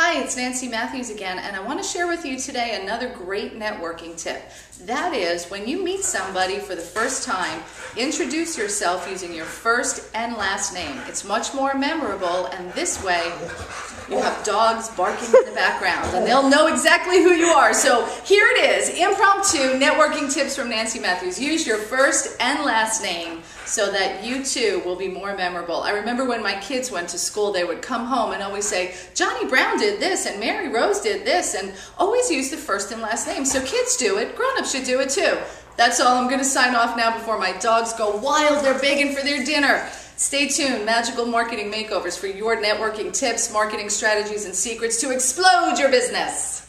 Hi, it's Nancy Matthews again, and I want to share with you today another great networking tip. That is, when you meet somebody for the first time, introduce yourself using your first and last name. It's much more memorable, and this way, you have dogs barking in the background, and they'll know exactly who you are. So here it is impromptu networking tips from Nancy Matthews. Use your first and last name so that you too will be more memorable. I remember when my kids went to school, they would come home and always say, Johnny Brown did this, and Mary Rose did this, and always use the first and last name. So kids do it, grown ups should do it too. That's all. I'm going to sign off now before my dogs go wild. They're begging for their dinner. Stay tuned. Magical Marketing Makeovers for your networking tips, marketing strategies, and secrets to explode your business.